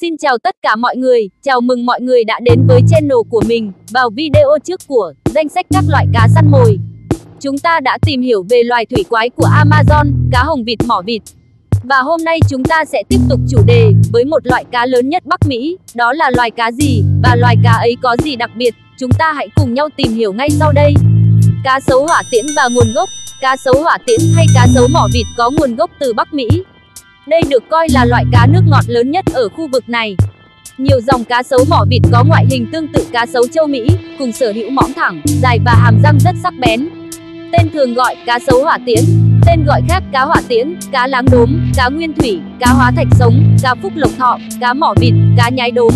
Xin Chào tất cả mọi người, chào mừng mọi người đã đến với channel của mình. Vào video trước của danh sách các loại cá săn mồi. Chúng ta đã tìm hiểu về loài thủy quái của Amazon, cá hồng vịt mỏ vịt. Và hôm nay chúng ta sẽ tiếp tục chủ đề với một loại cá lớn nhất Bắc Mỹ, đó là loài cá gì và loài cá ấy có gì đặc biệt? Chúng ta hãy cùng nhau tìm hiểu ngay sau đây. Cá sấu hỏa tiễn và nguồn gốc Cá sấu hỏa tiễn hay cá sấu mỏ vịt có nguồn gốc từ Bắc Mỹ. Đây được coi là loại cá nước ngọt lớn nhất ở khu vực này. Nhiều dòng cá sấu mỏ vịt có ngoại hình tương tự cá sấu châu Mỹ, cùng sở hữu mõm thẳng, dài và hàm răng rất sắc bén. Tên thường gọi cá sấu hỏa tiễn, tên gọi khác cá hỏa tiễn, cá láng đốm, cá nguyên thủy, cá hóa thạch sống, cá phúc lộc thọ, cá mỏ vịt, cá nhái đốm.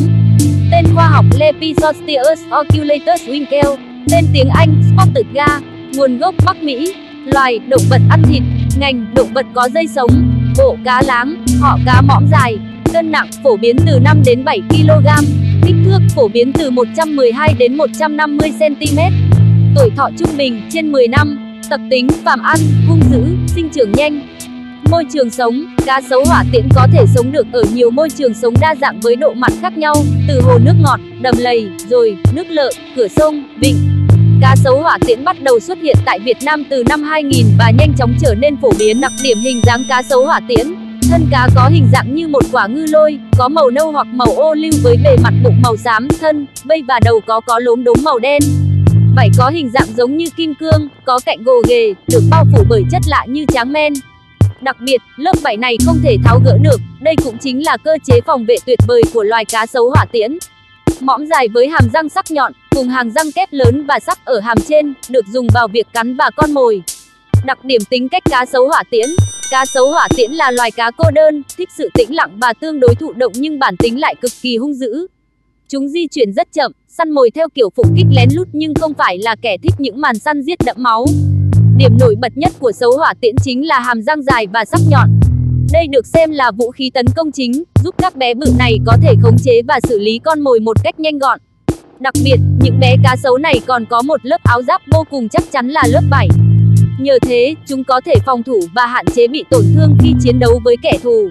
Tên khoa học Lepisosteus oculatus winkel, tên tiếng Anh Spotted ga, nguồn gốc Bắc Mỹ, loài động vật ăn thịt, ngành động vật có dây sống, bộ cá láng, họ cá mõm dài, cân nặng phổ biến từ 5 đến 7 kg, kích thước phổ biến từ 112 đến 150 cm. Tuổi thọ trung bình trên 10 năm, tập tính phàm ăn, hung dữ, sinh trưởng nhanh. Môi trường sống, cá sấu hỏa tiễn có thể sống được ở nhiều môi trường sống đa dạng với độ mặn khác nhau, từ hồ nước ngọt, đầm lầy, rồi nước lợ, cửa sông, vịnh, Cá sấu hỏa tiễn bắt đầu xuất hiện tại Việt Nam từ năm 2000 và nhanh chóng trở nên phổ biến. Đặc điểm hình dáng cá sấu hỏa tiễn Thân cá có hình dạng như một quả ngư lôi, có màu nâu hoặc màu ô lưu với bề mặt bụng màu xám, thân, vây và đầu có có lốm đốm màu đen. Vảy có hình dạng giống như kim cương, có cạnh gồ ghề, được bao phủ bởi chất lạ như tráng men. Đặc biệt, lớp vảy này không thể tháo gỡ được, đây cũng chính là cơ chế phòng vệ tuyệt vời của loài cá sấu hỏa tiễn. Mõm dài với hàm răng sắc nhọn, cùng hàng răng kép lớn và sắc ở hàm trên, được dùng vào việc cắn và con mồi. Đặc điểm tính cách cá sấu hỏa tiễn Cá sấu hỏa tiễn là loài cá cô đơn, thích sự tĩnh lặng và tương đối thụ động nhưng bản tính lại cực kỳ hung dữ. Chúng di chuyển rất chậm, săn mồi theo kiểu phục kích lén lút nhưng không phải là kẻ thích những màn săn giết đẫm máu. Điểm nổi bật nhất của sấu hỏa tiễn chính là hàm răng dài và sắc nhọn. Đây được xem là vũ khí tấn công chính, giúp các bé bự này có thể khống chế và xử lý con mồi một cách nhanh gọn. Đặc biệt, những bé cá sấu này còn có một lớp áo giáp vô cùng chắc chắn là lớp vảy. Nhờ thế, chúng có thể phòng thủ và hạn chế bị tổn thương khi chiến đấu với kẻ thù.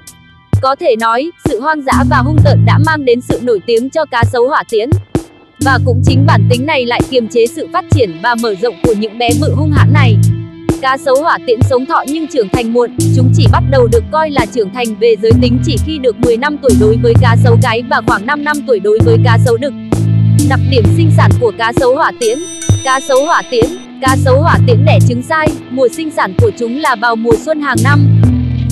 Có thể nói, sự hoang dã và hung tợn đã mang đến sự nổi tiếng cho cá sấu hỏa tiễn. Và cũng chính bản tính này lại kiềm chế sự phát triển và mở rộng của những bé bự hung hãn này. Cá sấu hỏa tiễn sống thọ nhưng trưởng thành muộn, chúng chỉ bắt đầu được coi là trưởng thành về giới tính chỉ khi được 10 năm tuổi đối với cá sấu cái và khoảng 5 năm tuổi đối với cá sấu đực. Đặc điểm sinh sản của cá sấu hỏa tiễn Cá sấu hỏa tiễn Cá sấu hỏa tiễn đẻ trứng sai, mùa sinh sản của chúng là vào mùa xuân hàng năm.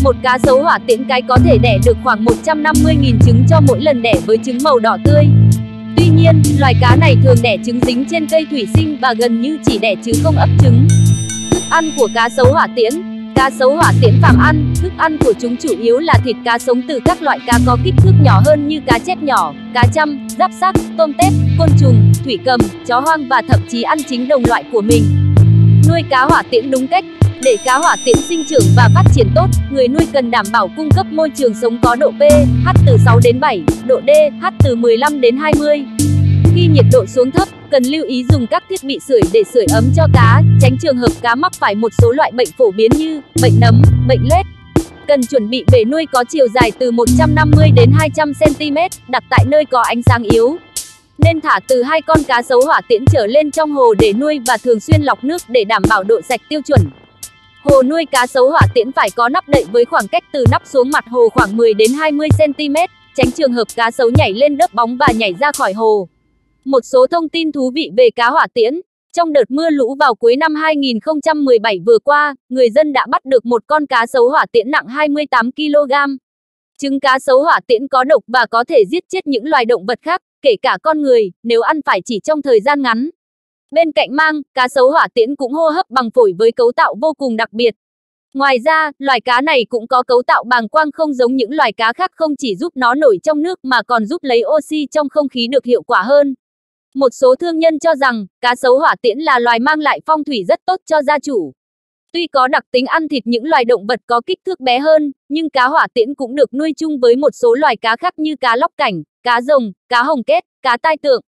Một cá sấu hỏa tiễn cái có thể đẻ được khoảng 150.000 trứng cho mỗi lần đẻ với trứng màu đỏ tươi. Tuy nhiên, loài cá này thường đẻ trứng dính trên cây thủy sinh và gần như chỉ đẻ chứ không ấp trứng. Ăn của cá sấu hỏa tiễn Cá sấu hỏa tiễn phàm ăn, thức ăn của chúng chủ yếu là thịt cá sống từ các loại cá có kích thước nhỏ hơn như cá chép nhỏ, cá chăm, giáp xác, tôm tép, côn trùng, thủy cầm, chó hoang và thậm chí ăn chính đồng loại của mình. Nuôi cá hỏa tiễn đúng cách để cá hỏa tiễn sinh trưởng và phát triển tốt, người nuôi cần đảm bảo cung cấp môi trường sống có độ pH từ 6 đến 7, độ DH từ 15 đến 20. Khi nhiệt độ xuống thấp, cần lưu ý dùng các thiết bị sưởi để sưởi ấm cho cá, tránh trường hợp cá mắc phải một số loại bệnh phổ biến như bệnh nấm, bệnh lết. Cần chuẩn bị bể nuôi có chiều dài từ 150 đến 200 cm, đặt tại nơi có ánh sáng yếu. Nên thả từ hai con cá sấu hỏa tiễn trở lên trong hồ để nuôi và thường xuyên lọc nước để đảm bảo độ sạch tiêu chuẩn. Hồ nuôi cá sấu hỏa tiễn phải có nắp đậy với khoảng cách từ nắp xuống mặt hồ khoảng 10 đến 20 cm, tránh trường hợp cá sấu nhảy lên đớp bóng và nhảy ra khỏi hồ. Một số thông tin thú vị về cá hỏa tiễn. Trong đợt mưa lũ vào cuối năm 2017 vừa qua, người dân đã bắt được một con cá sấu hỏa tiễn nặng 28 kg. Trứng cá sấu hỏa tiễn có độc và có thể giết chết những loài động vật khác, kể cả con người, nếu ăn phải chỉ trong thời gian ngắn. Bên cạnh mang, cá sấu hỏa tiễn cũng hô hấp bằng phổi với cấu tạo vô cùng đặc biệt. Ngoài ra, loài cá này cũng có cấu tạo bàng quang không giống những loài cá khác không chỉ giúp nó nổi trong nước mà còn giúp lấy oxy trong không khí được hiệu quả hơn. Một số thương nhân cho rằng, cá sấu hỏa tiễn là loài mang lại phong thủy rất tốt cho gia chủ. Tuy có đặc tính ăn thịt những loài động vật có kích thước bé hơn, nhưng cá hỏa tiễn cũng được nuôi chung với một số loài cá khác như cá lóc cảnh, cá rồng, cá hồng kết, cá tai tượng.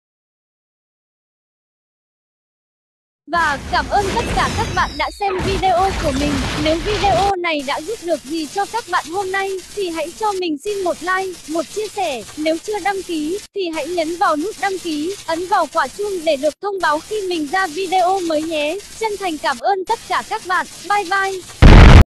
Và cảm ơn tất cả các bạn đã xem video của mình. Nếu video này đã giúp được gì cho các bạn hôm nay, thì hãy cho mình xin một like, một chia sẻ. Nếu chưa đăng ký, thì hãy nhấn vào nút đăng ký, ấn vào quả chuông để được thông báo khi mình ra video mới nhé. Chân thành cảm ơn tất cả các bạn. Bye bye!